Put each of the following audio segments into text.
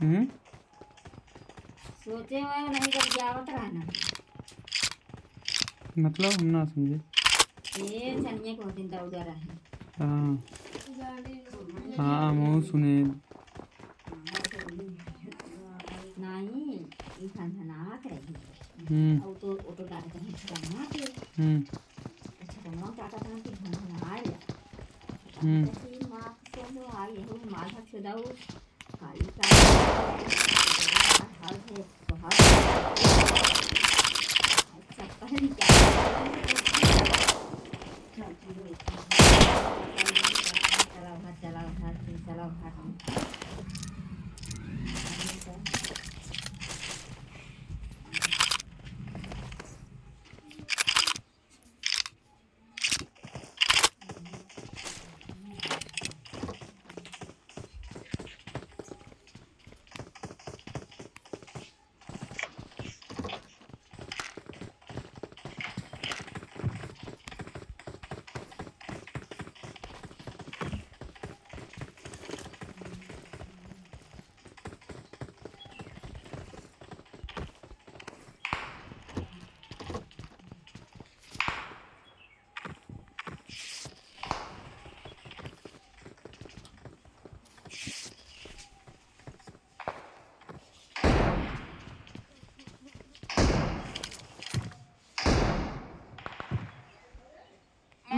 हम्म? सोचे हुए नहीं कर जावत रहना। मतलब हम ना समझे। ये चनिए को दिन दौड़ रहे हाँ। हाँ। मुँह सुने। नहीं ई खनखनाहट रही हम्म। और तो ऑटो डाटा के हम्म डाटा कहीं कि हम्म जैसे माँ से जो आई है वो माथा छुड़ाऊ काली काली हर है तो हर सब पहन क्या चलाओ हाथ चलाओ हाथ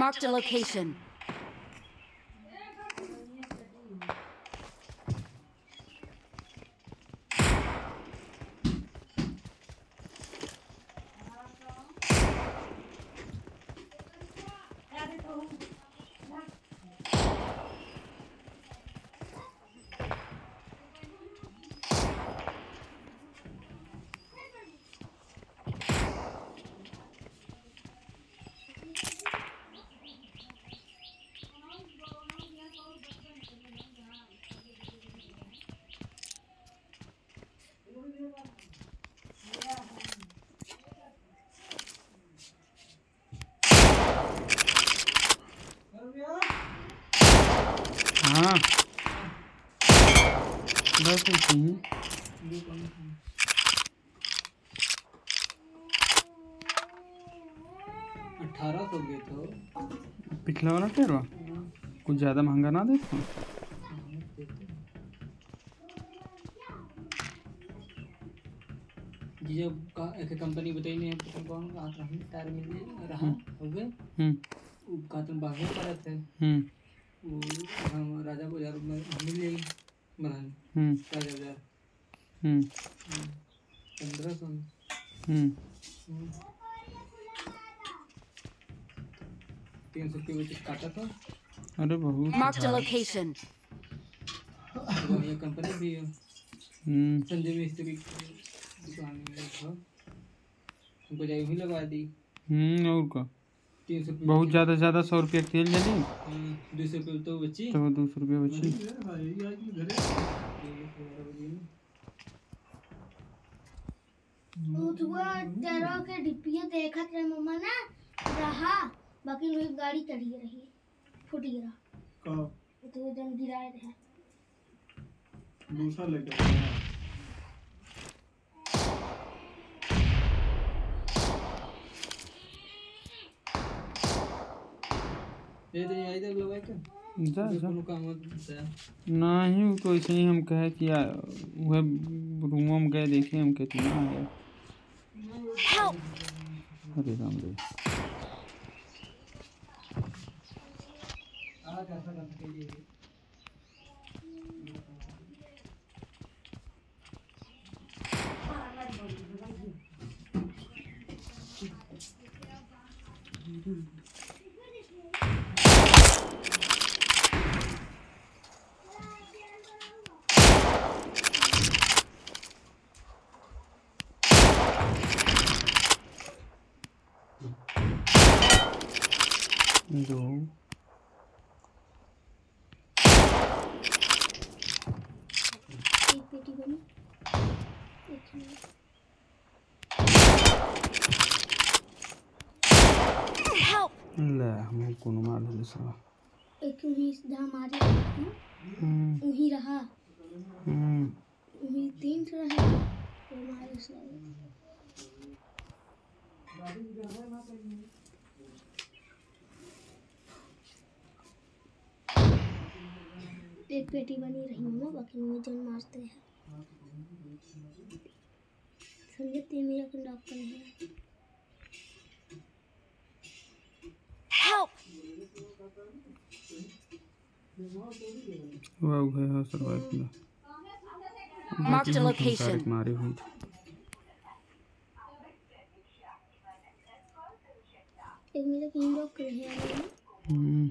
Marked a location. हाँ। बस ऐसे अठारह सौ गए तो। पिछला वाला टेरवा कुछ ज़्यादा महँगा ना देखो जब का एक कंपनी बताई नहीं कौन रहा टायर रहा हो हम्म। कातन बागे पड़े थे। हम्म। हम राजा बाज़ार मिल बनाने। हम्म। राजा बाज़ार हम्म। पंद्रह सौ। हम्म। तीन सौ रुपये बचे काटा था। अरे बहुत a location. और ये कंपनी भी है। हम्म। संजय मिस्त्री की दुकान में था। उनको जाई हुई लगा दी। हम्म और का बहुत ज़्यादा ज़्यादा सौ रुपया के तेल जली दो सौ रुपये तो बची। तो दो सौ रुपया बची। डिपिया देखत रहे मम्मा ना? रहा बाकी लोग गाड़ी चढ़ी रही फुट गिरा तो जन गिराए रहे दूसरा लेकर ये तो आई तक लगा के जा जा। होता नहीं तो ऐसे ही हम कहे कि वह रूमों में गए देखे हम कहते ना आया Help! अरे राम रे। आ दो। एक ही! ले हम कोनो मार साला? एक हम्म। वही रहा। हम्म। वही तीन ठो रहे। वो मारे सारे एक पेटी बनी रही मम्मा बाकी में जन मारते हैं। समझे? तीन मेरा कंडक्टर है। Help! वाह है सरवाइव किया Marked a location. मारी हुई थी एक मेरा तीन लोग कर हैं। हम्म।